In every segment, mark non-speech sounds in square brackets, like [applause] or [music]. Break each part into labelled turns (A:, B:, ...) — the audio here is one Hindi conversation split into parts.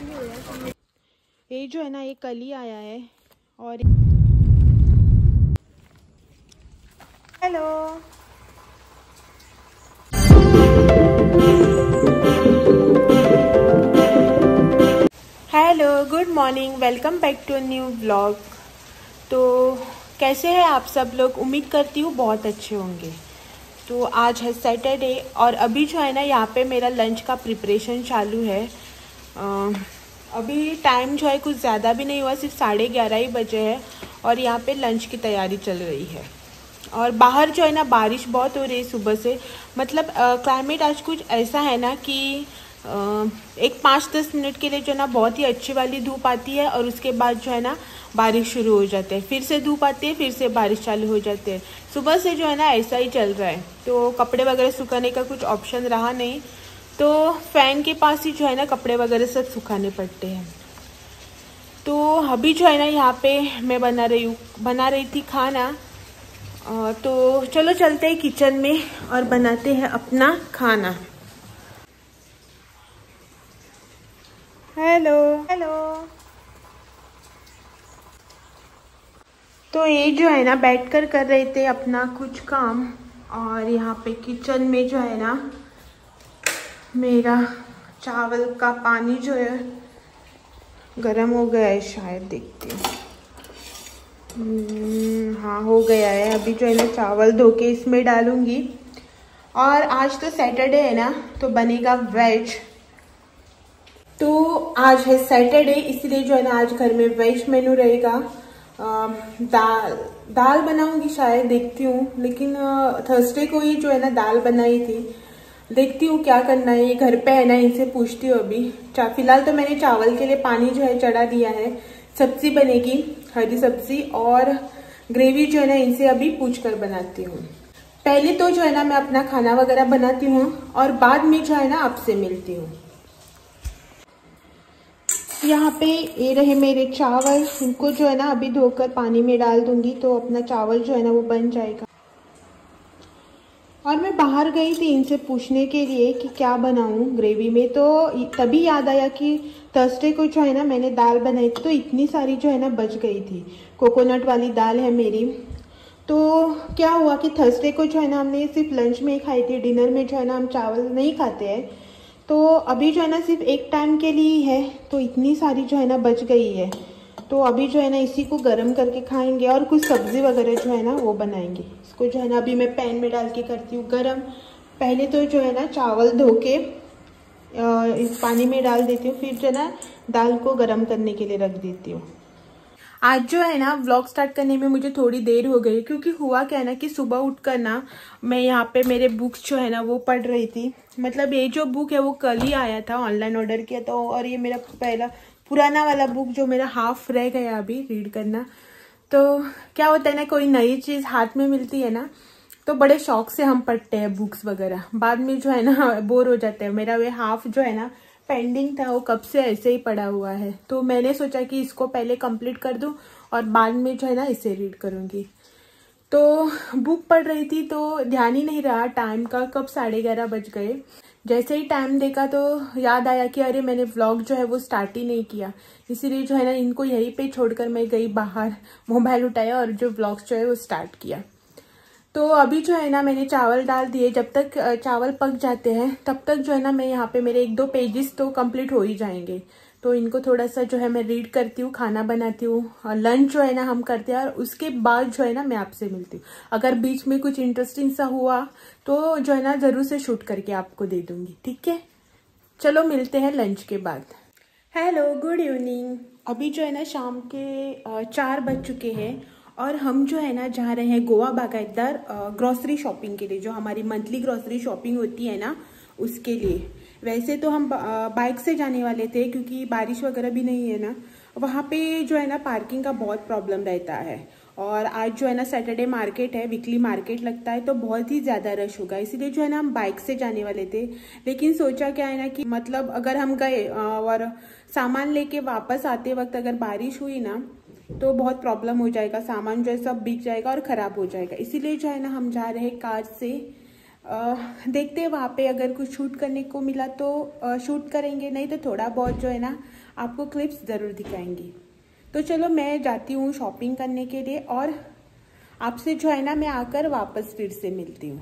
A: ये जो है ना, ये कल ही आया है और hello. Hello, good morning, welcome back to new blog तो कैसे हैं आप सब लोग? उम्मीद करती हूँ बहुत अच्छे होंगे। तो आज है सैटरडे और अभी जो है ना, यहाँ पे मेरा लंच का प्रिपरेशन चालू है। अभी टाइम जो है कुछ ज़्यादा भी नहीं हुआ सिर्फ़ साढ़े ग्यारह ही बजे है और यहाँ पे लंच की तैयारी चल रही है। और बाहर जो है ना बारिश बहुत हो रही है सुबह से। मतलब क्लाइमेट आज कुछ ऐसा है ना कि आ, एक पाँच दस मिनट के लिए जो है ना बहुत ही अच्छी वाली धूप आती है और उसके बाद जो है ना बारिश शुरू हो जाती है। फिर से धूप आती है फिर से बारिश चालू हो जाती है। सुबह से जो है ना ऐसा ही चल रहा है। तो कपड़े वगैरह सुखाने का कुछ ऑप्शन रहा नहीं। तो फ़ैन के पास ही जो है ना कपड़े वगैरह सब सुखाने पड़ते हैं। तो अभी जो है ना यहाँ पे मैं बना रही हूँ बना रही थी खाना। तो चलो चलते हैं किचन में और बनाते हैं अपना खाना। हेलो। हेलो। तो ये जो है ना बैठकर कर रहे थे अपना कुछ काम और यहाँ पे किचन में जो है ना मेरा चावल का पानी जो है गरम हो गया है शायद देखते हैं। हम्म, हाँ हो गया है। अभी जो है ना चावल धो के इसमें डालूँगी। और आज तो सैटरडे है ना तो बनेगा वेज तो आज है सैटरडे इसलिए जो है ना आज घर में वेज मेनू रहेगा। दाल दाल बनाऊँगी शायद देखती हूँ। लेकिन थर्सडे को ही जो है ना दाल बनाई थी। देखती हूँ क्या करना है, ये घर पे है ना, इनसे पूछती हूँ अभी। फ़िलहाल तो मैंने चावल के लिए पानी जो है चढ़ा दिया है। सब्ज़ी बनेगी, हरी सब्ज़ी और ग्रेवी जो है ना, इनसे अभी पूछ कर बनाती हूँ। पहले तो जो है ना, मैं अपना खाना वगैरह बनाती हूँ और बाद में जो है ना, आपसे मिलती हूँ। यहाँ पे ये रहे मेरे चावल, इनको जो है ना, अभी धोकर पानी में डाल दूँगी तो अपना चावल जो है ना, वो बन जाएगा। और मैं बाहर गई थी इनसे पूछने के लिए कि क्या बनाऊँ ग्रेवी में तो तभी याद आया कि थर्सडे को जो है ना मैंने दाल बनाई थी तो इतनी सारी जो है ना बच गई थी। कोकोनट वाली दाल है मेरी। तो क्या हुआ कि थर्सडे को जो है ना हमने सिर्फ़ लंच में ही खाई थी डिनर में जो है ना हम चावल नहीं खाते हैं। तो अभी जो है ना सिर्फ़ एक टाइम के लिए ही तो इतनी सारी जो है ना बच गई है। तो अभी जो है ना इसी को गर्म करके खाएँगे और कुछ सब्ज़ी वगैरह जो है ना वो बनाएँगे। इसको जो है ना अभी मैं पैन में डाल के करती हूँ गर्म। पहले तो जो है ना चावल धो के इस पानी में डाल देती हूँ, फिर जो है ना दाल को गर्म करने के लिए रख देती हूँ। आज जो है ना व्लॉग स्टार्ट करने में मुझे थोड़ी देर हो गई, क्योंकि हुआ क्या है ना कि सुबह उठकर ना मैं यहाँ पे मेरे बुक्स जो है ना वो पढ़ रही थी। मतलब ये जो बुक है वो कल ही आया था, ऑनलाइन ऑर्डर किया था, और ये मेरा पहला पुराना वाला बुक जो मेरा हाफ़ रह गया अभी रीड करना। तो क्या होता है ना, कोई नई चीज़ हाथ में मिलती है ना तो बड़े शौक से हम पढ़ते हैं बुक्स वगैरह। बाद में जो है ना [laughs] बोर हो जाते हैं। मेरा वे हाफ़ जो है ना पेंडिंग था, वो कब से ऐसे ही पड़ा हुआ है। तो मैंने सोचा कि इसको पहले कंप्लीट कर दूँ और बाद में जो है ना, इसे रीड करूँगी। तो बुक पढ़ रही थी तो ध्यान ही नहीं रहा। टाइम का कब साढ़े ग्यारह बज गए। जैसे ही टाइम देखा तो याद आया कि अरे मैंने व्लॉग जो है वो स्टार्ट ही नहीं किया। इसीलिए जो है ना, इनको यहीं पे छोड़कर मैं गई बाहर, मोबाइल उठाया और जो व्लॉग्स जो है वो स्टार्ट किया। तो अभी जो है ना, मैंने चावल डाल दिए। जब तक चावल पक जाते हैं, तब तक जो है ना, मैं यहाँ पे मेरे एक दो पेजेस तो कंप्लीट हो ही जाएँगे। तो इनको थोड़ा सा जो है मैं रीड करती हूँ खाना बनाती हूँ और लंच जो है ना हम करते हैं और उसके बाद जो है ना मैं आपसे मिलती हूँ। अगर बीच में कुछ इंटरेस्टिंग सा हुआ तो जो है ना ज़रूर से शूट करके आपको दे दूँगी ठीक है? चलो मिलते हैं लंच के बाद। हेलो गुड इवनिंग अभी जो है ना शाम के चार बज चुके हैं और हम जो है ना जा रहे हैं गोवा बाकायदार ग्रॉसरी शॉपिंग के लिए जो हमारी मंथली ग्रॉसरी शॉपिंग होती है ना उसके लिए। वैसे तो हम बाइक से जाने वाले थे क्योंकि बारिश वगैरह भी नहीं है ना। वहाँ पे जो है ना पार्किंग का बहुत प्रॉब्लम रहता है। और आज जो है ना सैटरडे मार्केट है वीकली मार्केट लगता है तो बहुत ही ज़्यादा रश होगा। इसीलिए जो है ना हम बाइक से जाने वाले थे। लेकिन सोचा क्या है ना कि मतलब अगर हम गए और सामान लेके वापस आते वक्त अगर बारिश हुई ना तो बहुत प्रॉब्लम हो जाएगा। सामान जो है सब बिक जाएगा और ख़राब हो जाएगा। इसीलिए जो है ना हम जा रहे हैं कार से। देखते हैं वहाँ पे अगर कुछ शूट करने को मिला तो शूट करेंगे, नहीं तो थोड़ा बहुत जो है ना, आपको क्लिप्स ज़रूर दिखाएँगे। तो चलो मैं जाती हूँ शॉपिंग करने के लिए और आपसे जो है ना, मैं आकर वापस फिर से मिलती हूँ।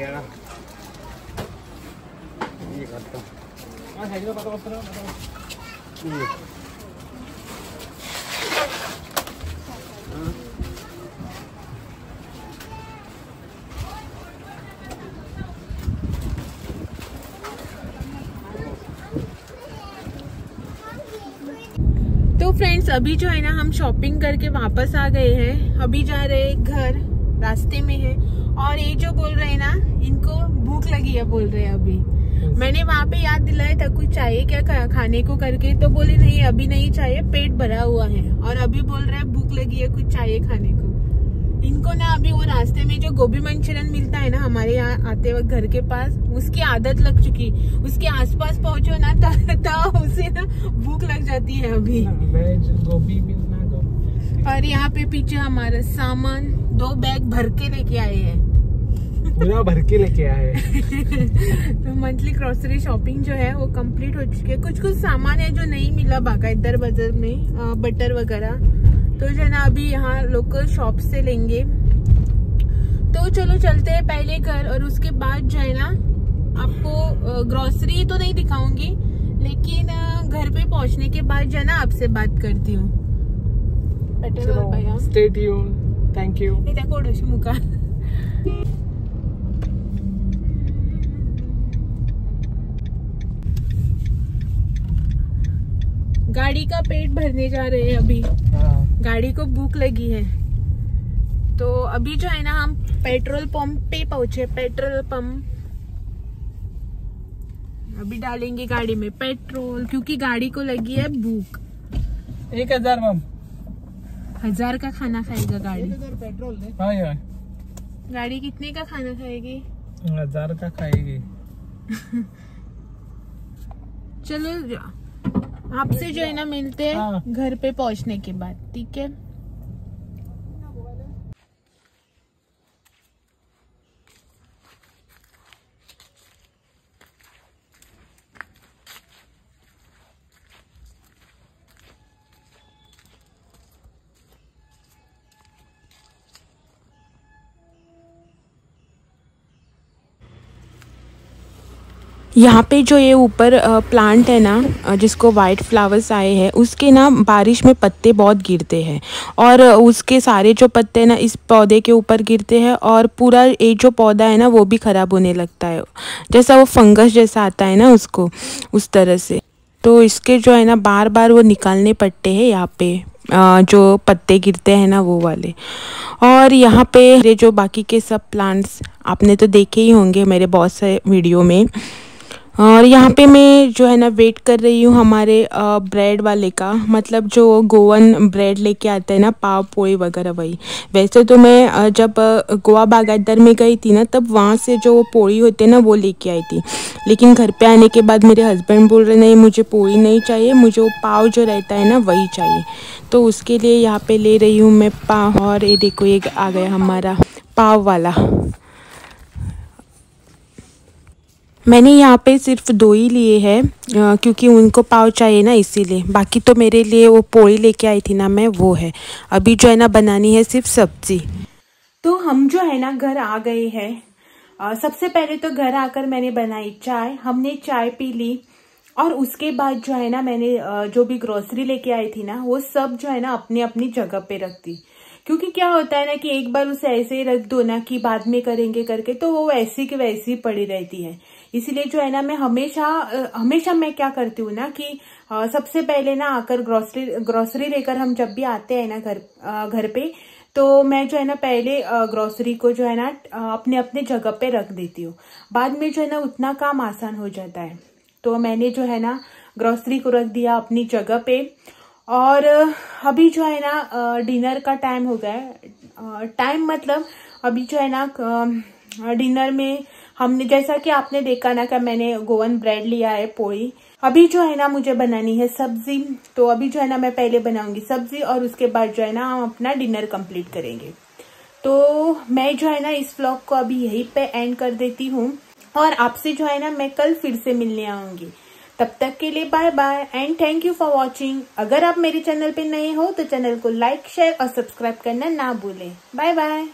B: Iya.
A: तो फ्रेंड्स अभी जो है ना हम शॉपिंग करके वापस आ गए हैं। अभी जा रहे हैं घर रास्ते में है। और ये जो बोल रहे हैं ना इनको भूख लगी है बोल रहे हैं अभी। मैंने वहाँ पे याद दिलाया था कुछ चाहिए क्या खाने को करके? तो बोले नहीं अभी नहीं चाहिए पेट भरा हुआ है। और अभी बोल रहे हैं भूख लगी है कुछ चाहिए खाने को। इनको ना अभी वो रास्ते में जो गोभी मंचूरियन मिलता है ना हमारे यहाँ आते वक्त घर के पास उसकी आदत लग चुकी। उसके आसपास पहुंचो ना तो उसे ना भूख लग जाती है अभी।
B: गोभी
A: और यहाँ पे पीछे हमारा सामान दो बैग भर के लेके आए हैं।
B: पूरा भर के लेके आए [laughs]
A: तो मंथली ग्रोसरी शॉपिंग जो है वो कंप्लीट हो चुकी है। कुछ कुछ सामान है जो नहीं मिला बाकायदर बाज़ार में आ, बटर वगैरह। तो जो है ना अभी यहाँ लोकल शॉप से लेंगे। तो चलो चलते हैं पहले घर और उसके बाद जो है ना आपको ग्रोसरी तो नहीं दिखाऊँगी लेकिन घर पे पहुँचने के बाद जो है ना आपसे बात करती हूँ।
B: Tuned. Thank
A: मुका गाड़ी का पेट भरने जा रहे हैं अभी। हाँ। गाड़ी को भूख लगी है। तो अभी जो है ना हम पेट्रोल पंप पे पहुँचे पेट्रोल पंप। अभी डालेंगे गाड़ी में पेट्रोल क्योंकि गाड़ी को लगी है भूख।
B: एक हज़ार मैम
A: हज़ार का खाना खाएगा गाड़ी।
B: पेट्रोल हाँ यार
A: गाड़ी कितने का खाना खाएगी?
B: हज़ार का खाएगी। [laughs]
A: चलो आपसे जो है ना मिलते हैं हाँ। घर पे पहुँचने के बाद ठीक है यहाँ पे जो ये ऊपर प्लांट है ना जिसको वाइट फ्लावर्स आए हैं, उसके ना बारिश में पत्ते बहुत गिरते हैं। और उसके सारे जो पत्ते ना, इस पौधे के ऊपर गिरते हैं और पूरा ये जो पौधा है ना, वो भी ख़राब होने लगता है। जैसा वो फंगस जैसा आता है ना, उसको, उस तरह से। तो इसके जो है ना बार बार वो निकालने पड़ते हैं यहाँ पे जो पत्ते गिरते हैं ना, वो वाले। और यहाँ पे जो बाकी के सब प्लांट्स आपने तो देखे ही होंगे मेरे बहुत से वीडियो में। और यहाँ पे मैं जो है ना वेट कर रही हूँ हमारे ब्रेड वाले का। मतलब जो गोवन ब्रेड लेके आते हैं ना, पाव पोई वगैरह वही। वैसे तो मैं जब गोवा बागायतर में गई थी ना, तब वहाँ से जो पोड़ी होते हैं ना, वो लेके आई थी। लेकिन घर पे आने के बाद मेरे हस्बैंड बोल रहे, नहीं, मुझे पोड़ी नहीं चाहिए, मुझे वो पाव जो रहता है ना, वही चाहिए। तो उसके लिए यहाँ पे ले रही हूँ मैं पाव। और ये देखो, ये आ गया हमारा पाव वाला। मैंने यहाँ पे सिर्फ़ दो ही लिए हैं क्योंकि उनको पाव चाहिए ना इसीलिए। बाकी तो मेरे लिए वो पोड़ी लेके आई थी ना मैं, वो है। अभी जो है ना बनानी है सिर्फ़ सब्ज़ी। तो हम जो है ना घर आ गए हैं। सबसे पहले तो घर आकर मैंने बनाई चाय। हमने चाय पी ली और उसके बाद जो है ना मैंने जो भी ग्रोसरी लेके आई थी ना, वो सब जो है ना अपनी अपनी जगह पे रख दी। क्योंकि क्या होता है ना कि एक बार उसे ऐसे ही रख दो ना कि बाद में करेंगे करके तो वो वैसी की वैसी पड़ी रहती है। इसीलिए जो है ना, मैं हमेशा हमेशा मैं क्या करती हूँ ना कि सबसे पहले ना आकर ग्रोसरी ग्रोसरी लेकर हम जब भी आते हैं ना घर घर पे तो मैं जो है ना पहले ग्रोसरी को जो है ना अपने अपने जगह पे रख देती हूँ। बाद में जो है ना उतना काम आसान हो जाता है। तो मैंने जो है ना ग्रोसरी को रख दिया अपनी जगह पे और अभी जो है ना डिनर का टाइम हो गया है। टाइम मतलब अभी जो है ना डिनर में हमने, जैसा कि आपने देखा ना कि मैंने गोवन ब्रेड लिया है पोई अभी जो है ना, मुझे बनानी है सब्ज़ी। तो अभी जो है ना, मैं पहले बनाऊँगी सब्ज़ी और उसके बाद जो है ना, हम अपना डिनर कंप्लीट करेंगे। तो मैं जो है ना, इस ब्लॉग को अभी यहीं पे एंड कर देती हूँ। और आपसे जो है ना, मैं कल फिर से मिलने आऊँगी। तब तक के लिए bye bye and thank you for watching अगर आप मेरे चैनल पे नए हो तो चैनल को लाइक शेयर और सब्सक्राइब करना ना भूलें. Bye bye